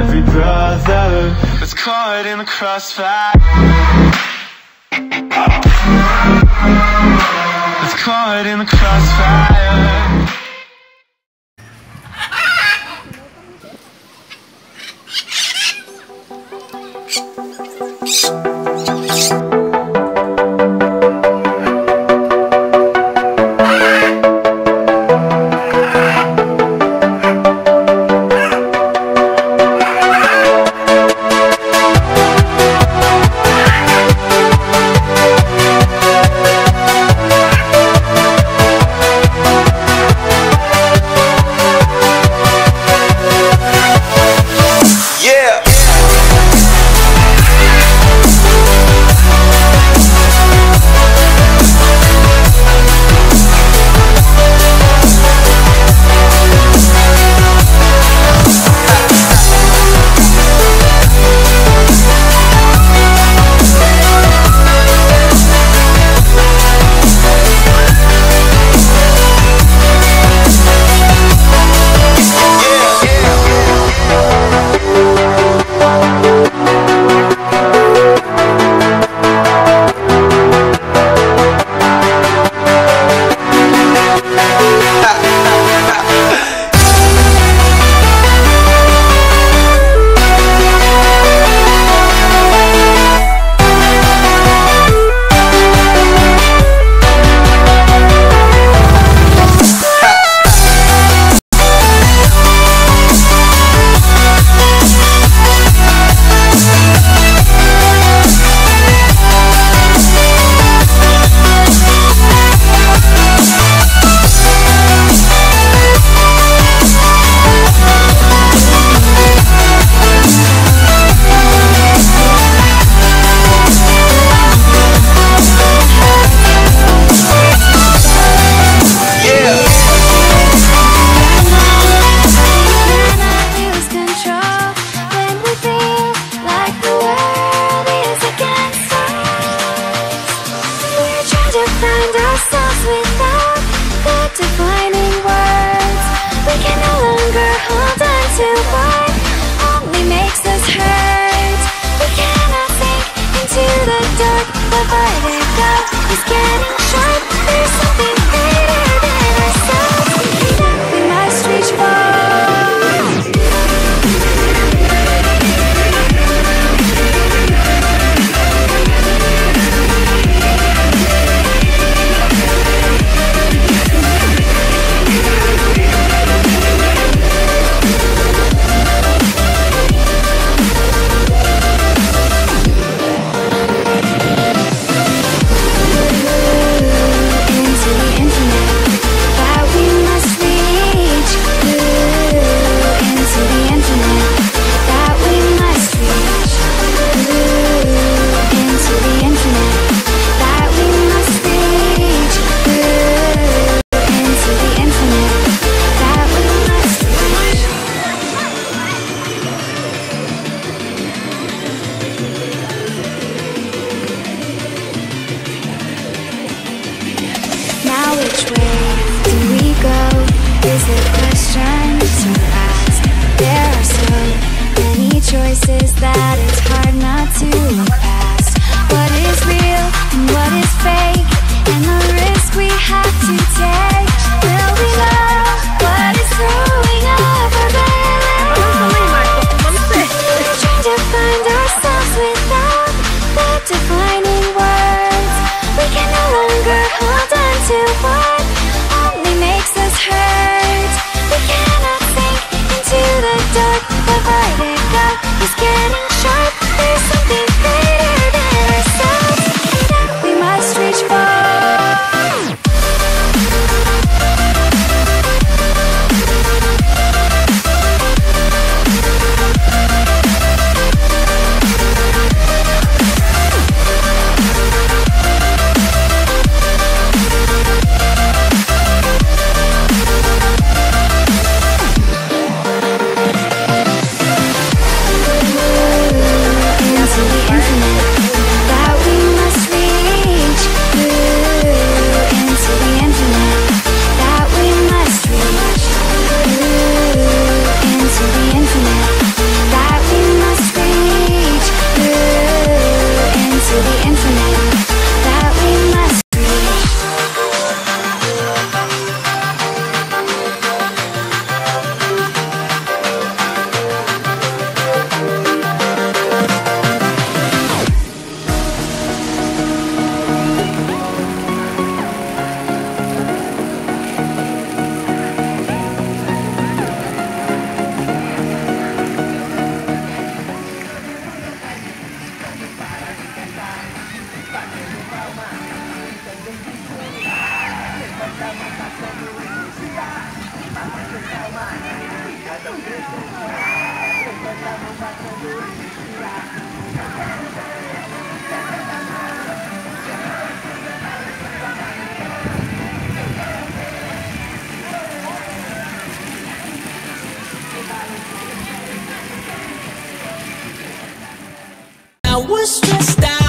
every brother was caught in the crossfire. Was caught in the crossfire. music Now we're stressed out.